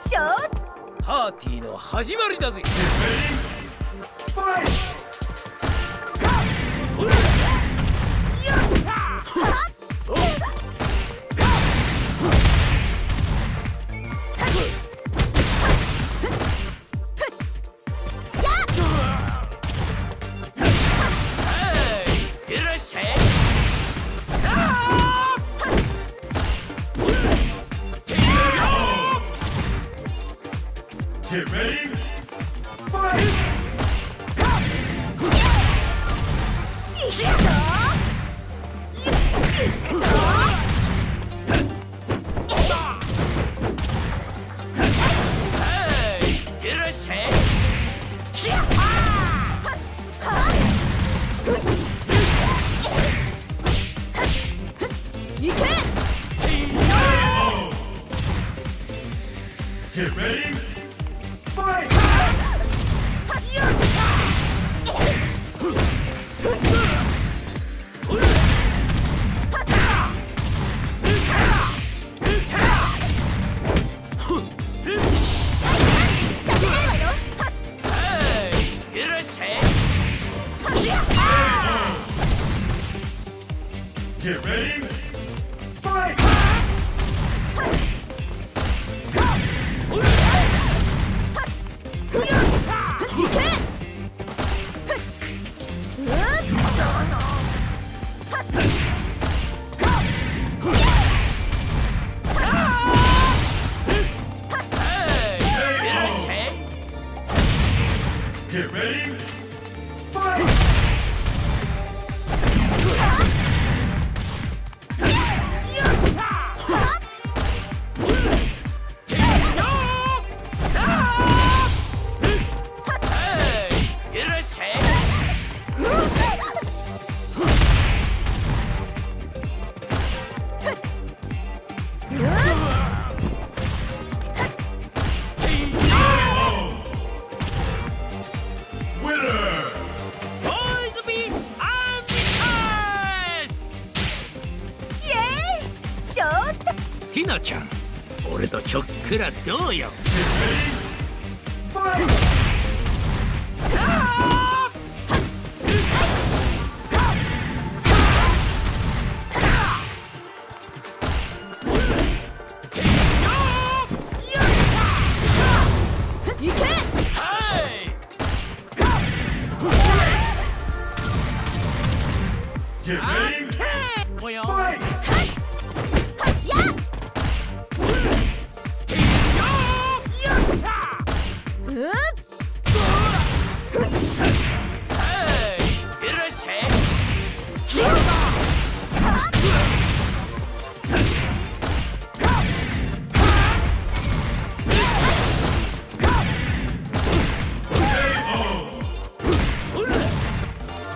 ショーパーティーの始まりだぜ。 으아! らどうよ。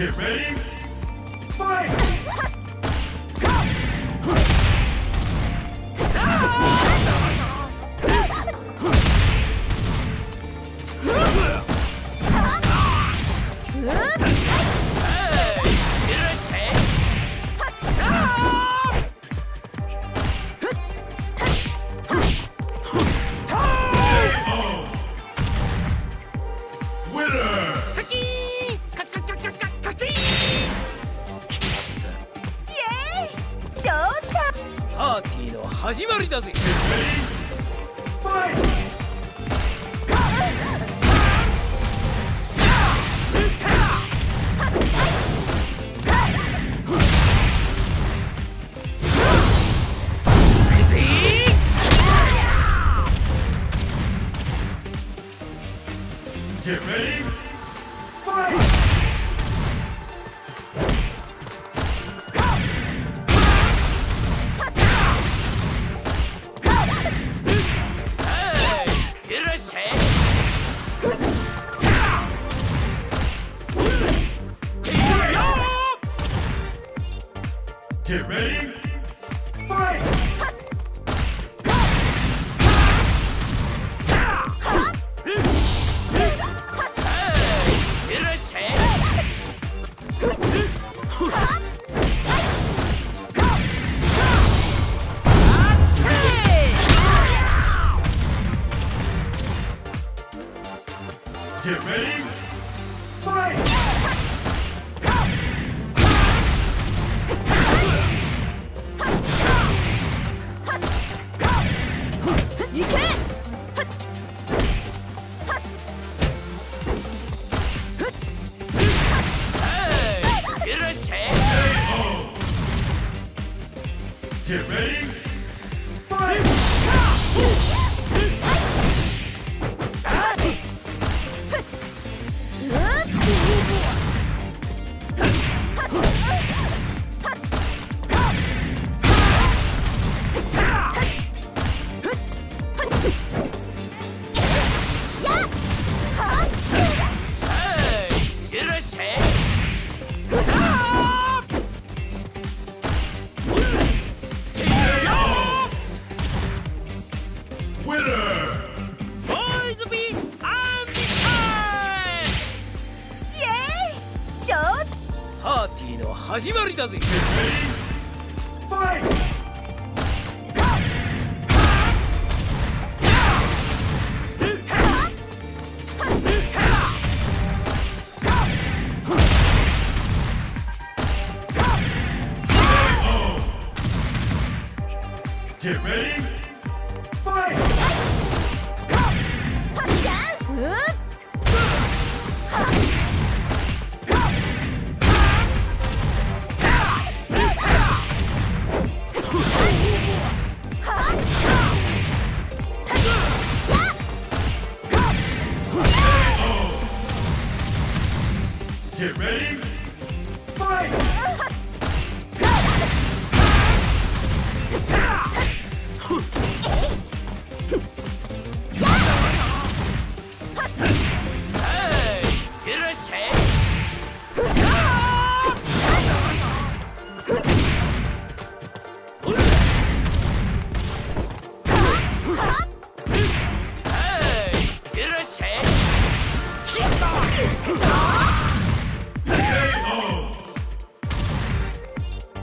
Get ready, fight! 行け理だぜ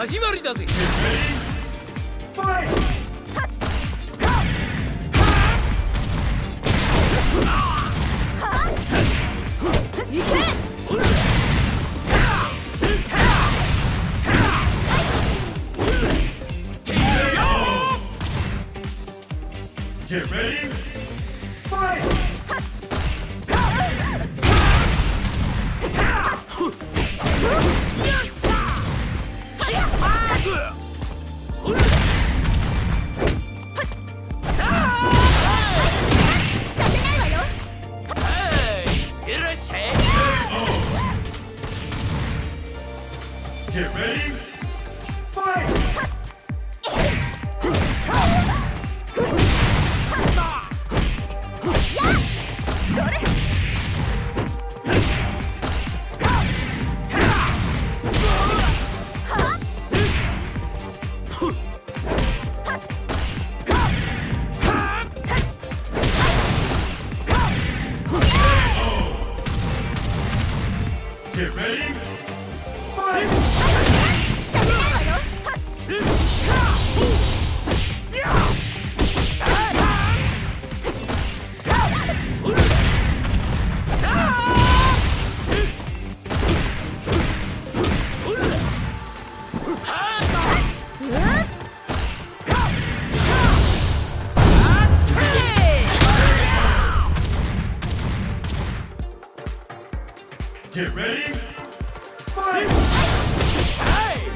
始まりだぜ。Get ready, fight! Hey!